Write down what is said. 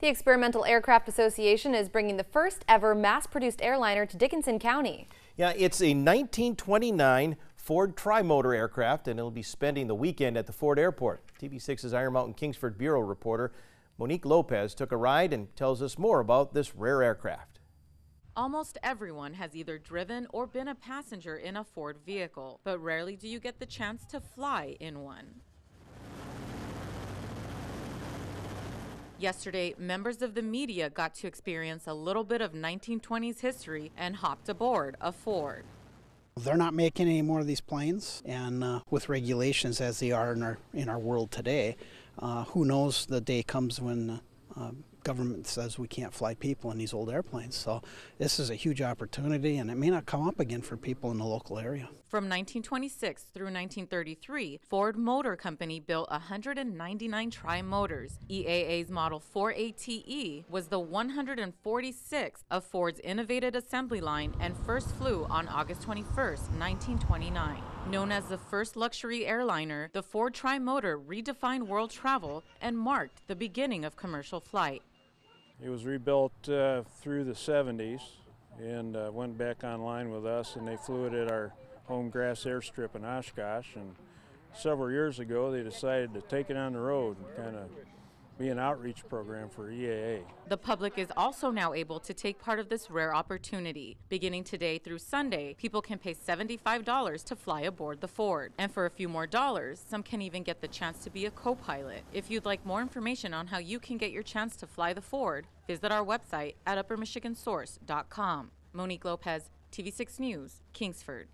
The Experimental Aircraft Association is bringing the first ever mass-produced airliner to Dickinson County. Yeah, it's a 1929 Ford Trimotor aircraft, and it'll be spending the weekend at the Ford Airport. TV6's Iron Mountain Kingsford Bureau reporter Monique Lopez took a ride and tells us more about this rare aircraft. Almost everyone has either driven or been a passenger in a Ford vehicle, but rarely do you get the chance to fly in one. Yesterday, members of the media got to experience a little bit of 1920s history and hopped aboard a Ford. They're not making any more of these planes, and uh, with regulations as they are in our in our world today, uh, who knows the day comes when uh, government says we can't fly people in these old airplanes. So this is a huge opportunity, and it may not come up again for people in the local area. From 1926 through 1933, Ford Motor Company built 199 tri-motors. EAA's Model 4ATE was the 146th of Ford's innovative assembly line and first flew on August 21, 1929. Known as the first luxury airliner, the Ford Trimotor redefined world travel and marked the beginning of commercial flight. It was rebuilt uh, through the 70s and uh, went back online with us and they flew it at our home grass airstrip in Oshkosh. And several years ago they decided to take it on the road and kind of be an outreach program for EAA. The public is also now able to take part of this rare opportunity. Beginning today through Sunday, people can pay $75 to fly aboard the Ford. And for a few more dollars, some can even get the chance to be a co-pilot. If you'd like more information on how you can get your chance to fly the Ford, visit our website at uppermichiganssource.com. Monique Lopez, TV6 News, Kingsford.